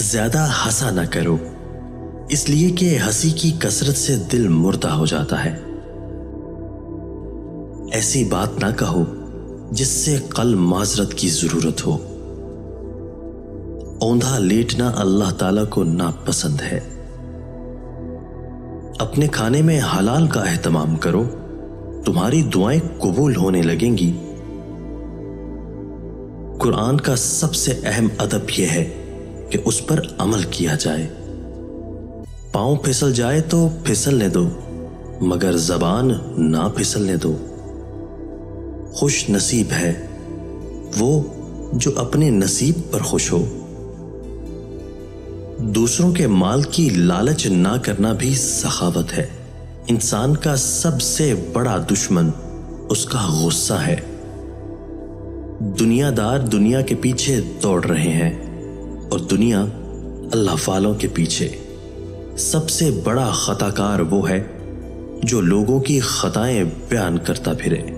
ज़्यादा हंसा ना करो। इसलिए कि हँसी की कसरत से दिल मुर्दा हो जाता है। ऐसी बात ना कहो, जिससे कल माजरत की ज़रूरत हो। औंधा लेटना अल्लाह ताला को नापसंद है। अपने खाने में हलाल का अहतमाम करो। तुम्हारी दुआएँ कबूल होने लगेंगी। कुरान का सबसे अहम अदब यह है कि उस पर अमल किया जाए। पाँव फिसल जाए तो फिसलने दो, मगर जबान ना फिसलने दो। खुश नसीब है वो जो अपने नसीब पर खुश हो। दूसरों के माल की लालच ना करना भी सखावत है। इंसान का सबसे बड़ा दुश्मन उसका गुस्सा है। दुनियादार दुनिया के पीछे दौड़ रहे हैं। और दुनिया अल्लाह फालों के पीछे सबसे बड़ा खताकार वो है जो लोगों की खताएँ बयान करता फिरे।